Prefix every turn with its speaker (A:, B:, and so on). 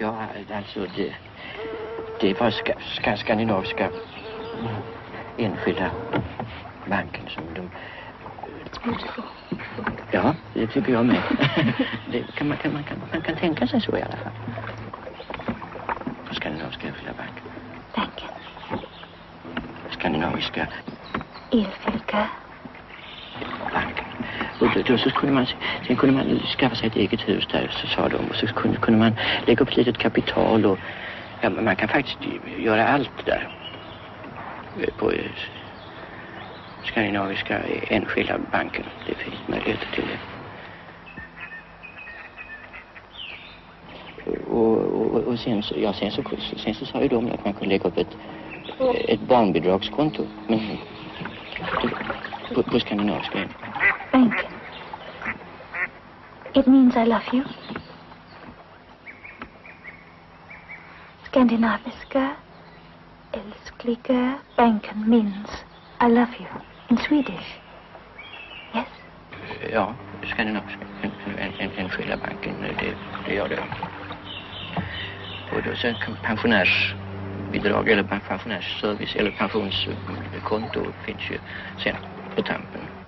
A: Ja, alltså det, det var ska, ska, skandinaviska mm, enskilda banken som de... Ja, det tycker jag med. det kan man, kan, man, kan, man kan tänka sig så i alla fall. Skandinaviska enskilda banken.
B: Banken.
A: Skandinaviska
B: Enskilda.
A: Och då, då så kunde man, sen kunde man skaffa sig ett eget hus där, så sa de. Och så kunde, kunde man lägga upp ett litet kapital och ja, man kan faktiskt göra allt där. Eh, på eh, Skandinaviska enskilda banken. Det finns möjligheter till det. Och, och, och sen, så, ja, sen, så, sen så sa ju de att man kunde lägga upp ett, ett barnbidragskonto. Men på, på skandinaviska.
B: Banken. It means I love you. Skandinaviska älskliga banken means I love you in Swedish. Yes?
A: Ja, skandinaviska en, en, en, enskilda banken. Det, det gör det. Och då sen kan pensionärsbidrag eller pensionärsservice eller pensionskonto finns ju sen på tampen.